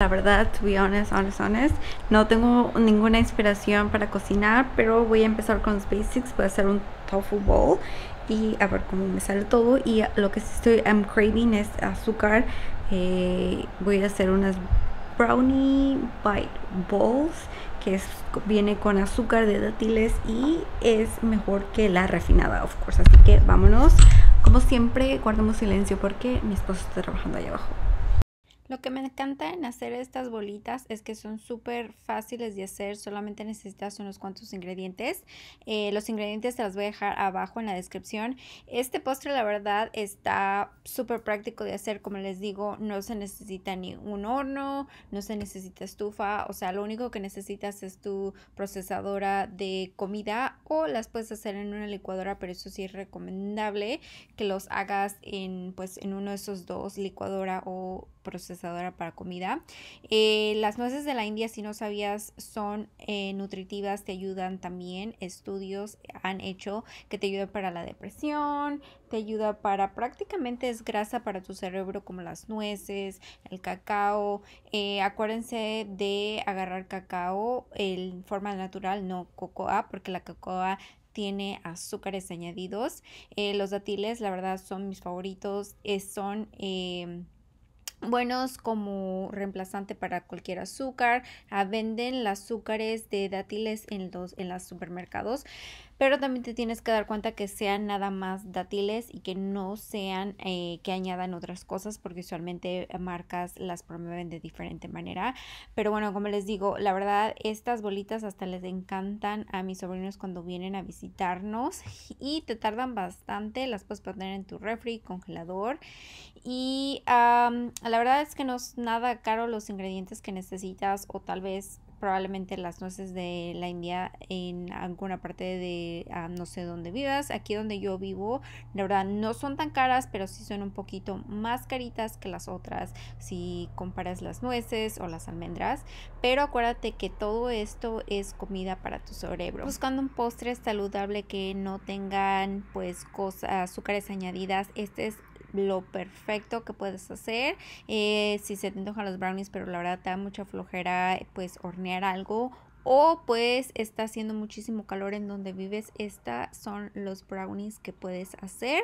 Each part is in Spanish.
La verdad, to be honest, honest, honest, no tengo ninguna inspiración para cocinar, pero voy a empezar con los basics. Voy a hacer un tofu bowl y a ver cómo me sale todo. Y lo que estoy I'm craving es azúcar. Eh, voy a hacer unas brownie bite bowls que es, viene con azúcar de dátiles y es mejor que la refinada, of course. Así que vámonos. Como siempre, guardemos silencio porque mi esposo está trabajando allá abajo. Lo que me encanta en hacer estas bolitas es que son súper fáciles de hacer, solamente necesitas unos cuantos ingredientes. Eh, los ingredientes te los voy a dejar abajo en la descripción. Este postre la verdad está súper práctico de hacer, como les digo, no se necesita ni un horno, no se necesita estufa, o sea, lo único que necesitas es tu procesadora de comida o las puedes hacer en una licuadora, pero eso sí es recomendable que los hagas en pues en uno de esos dos, licuadora o procesadora para comida. Eh, las nueces de la India, si no sabías, son eh, nutritivas, te ayudan también. Estudios han hecho que te ayudan para la depresión, te ayuda para prácticamente es grasa para tu cerebro como las nueces, el cacao. Eh, acuérdense de agarrar cacao en forma natural, no cocoa, porque la cocoa tiene azúcares añadidos. los dátiles, la verdad, son mis favoritos. son buenos como reemplazante para cualquier azúcar. Ah, venden las azúcares de dátiles en los en los supermercados pero también te tienes que dar cuenta que sean nada más dátiles y que no sean eh, que añadan otras cosas porque usualmente marcas las promueven de diferente manera. Pero bueno, como les digo, la verdad estas bolitas hasta les encantan a mis sobrinos cuando vienen a visitarnos y te tardan bastante, las puedes poner en tu refri, congelador y la verdad es que no es nada caro los ingredientes que necesitas o tal vez probablemente las nueces de la India en alguna parte de ah, no sé dónde vivas. Aquí donde yo vivo, de verdad no son tan caras, pero sí son un poquito más caritas que las otras si comparas las nueces o las almendras. Pero acuérdate que todo esto es comida para tu cerebro. Buscando un postre saludable que no tengan pues cosas, azúcares añadidas, este es lo perfecto que puedes hacer. Eh, si se te antojan los brownies, pero la verdad te da mucha flojera, pues hornear algo o pues está haciendo muchísimo calor en donde vives, estas son los brownies que puedes hacer.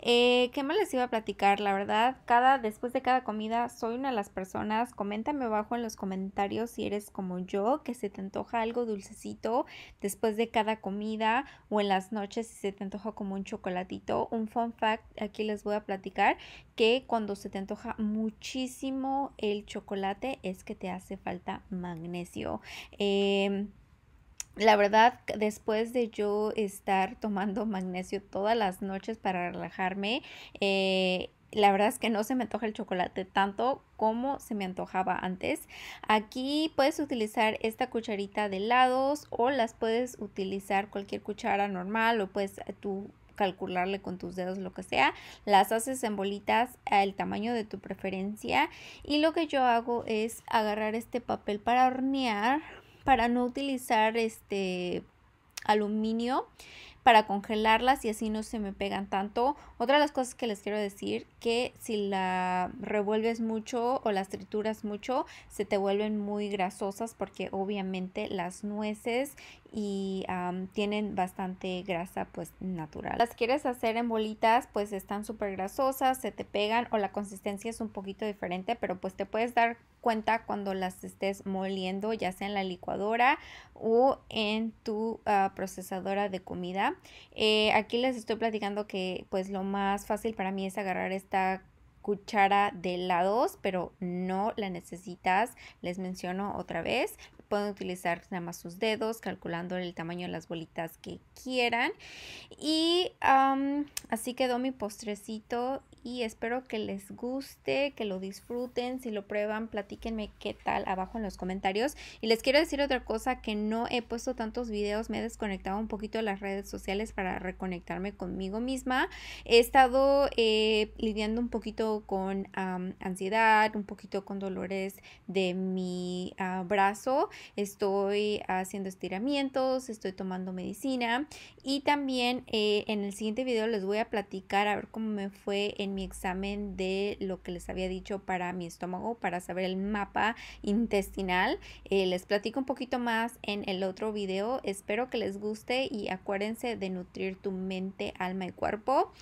Eh, ¿Qué más les iba a platicar? La verdad, cada, después de cada comida soy una de las personas, coméntame abajo en los comentarios si eres como yo, que se te antoja algo dulcecito después de cada comida o en las noches si se te antoja como un chocolatito. Un fun fact, aquí les voy a platicar que cuando se te antoja muchísimo el chocolate es que te hace falta magnesio. Em, la verdad, después de yo estar tomando magnesio todas las noches para relajarme, eh, la verdad es que no se me antoja el chocolate tanto como se me antojaba antes. Aquí puedes utilizar esta cucharita de helados o las puedes utilizar cualquier cuchara normal o puedes eh, tú calcularle con tus dedos lo que sea. Las haces en bolitas al tamaño de tu preferencia y lo que yo hago es agarrar este papel para hornear para no utilizar este aluminio para congelarlas y así no se me pegan tanto. Otra de las cosas que les quiero decir que si la revuelves mucho o las trituras mucho se te vuelven muy grasosas porque obviamente las nueces y tienen bastante grasa pues natural. Las quieres hacer en bolitas pues están súper grasosas, se te pegan o la consistencia es un poquito diferente pero pues te puedes dar cuenta cuando las estés moliendo ya sea en la licuadora o en tu ah, procesadora de comida. Eh, aquí les estoy platicando que pues lo más fácil para mí es agarrar esta cuchara de helados, pero no la necesitas, les menciono otra vez pueden utilizar nada más sus dedos calculando el tamaño de las bolitas que quieran. Y así quedó mi postrecito y espero que les guste, que lo disfruten, si lo prueban platíquenme qué tal abajo en los comentarios. Y les quiero decir otra cosa que no he puesto tantos videos, me he desconectado un poquito de las redes sociales para reconectarme conmigo misma, he estado eh, lidiando un poquito con ansiedad, un poquito con dolores de mi ah, brazo estoy haciendo estiramientos, estoy tomando medicina y también eh, en el siguiente video les voy a platicar a ver cómo me fue en mi examen de lo que les había dicho para mi estómago, para saber el mapa intestinal. Eh, les platico un poquito más en el otro video. Espero que les guste y acuérdense de nutrir tu mente, alma y cuerpo.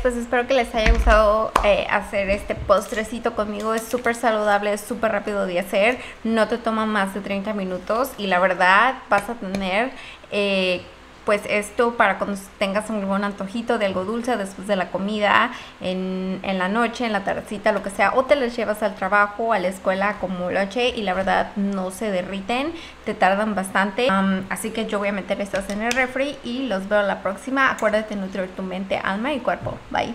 Pues espero que les haya gustado eh, hacer este postrecito conmigo. Es súper saludable, es súper rápido de hacer. No te toma más de 30 minutos y la verdad vas a tener... Eh, pues esto para cuando tengas algún antojito de algo dulce después de la comida, en, en, la noche, en la tardecita, lo que sea, o te las llevas al trabajo, a la escuela como noche y la verdad no se derriten, te tardan bastante. así que yo voy a meter estas en el refri y los veo la próxima. Acuérdate de nutrir tu mente, alma y cuerpo. Bye.